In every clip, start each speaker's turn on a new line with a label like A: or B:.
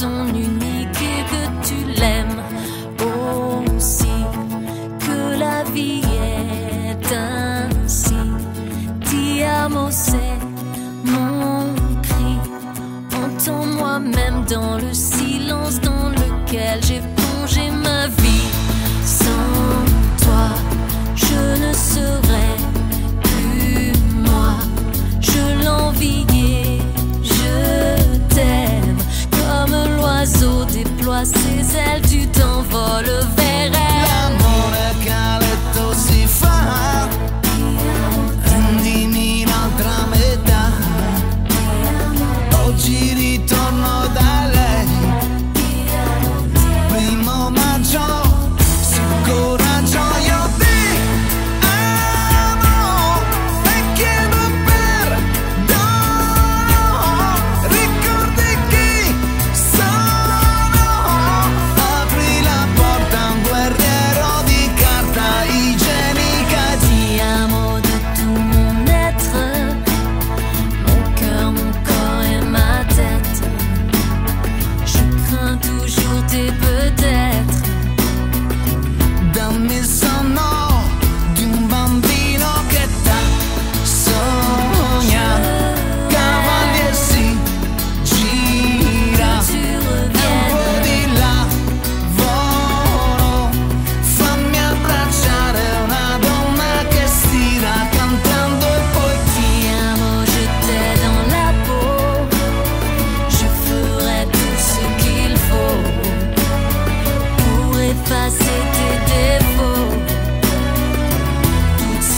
A: ton unique et que tu l'aimes aussi, que la vie est ainsi. Ti amo, c'est mon cri. Entends-moi même dans le
B: ciel. ci ritorno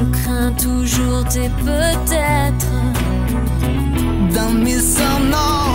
A: Je crains toujours tes peut-être. Dans
B: mes somnambules.